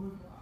Lord